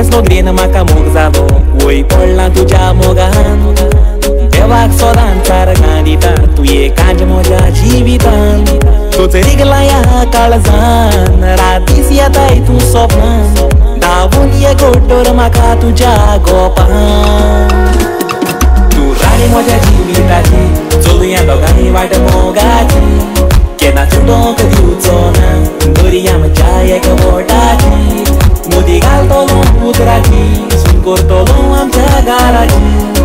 दिसलो ग्रीन म्हाका मोग जालो वय पडला तुज्या मोगान देवाक सोदान चार दिता तुये कांज म्हज्या जिवितान तूच रिगला ह्या काळजान रातीस येताय तूं सोपनान धांवून ये गोटोर म्हाका तुज्या गोपान तूं राणी म्हज्या जिविताची चलुया दोगांनी वाट मोगाची केन्ना चुडोंक दिवचो ना दर्या म्हज्या एक बोटाची मुदी घालतलो उतराची सून करतलो come é together.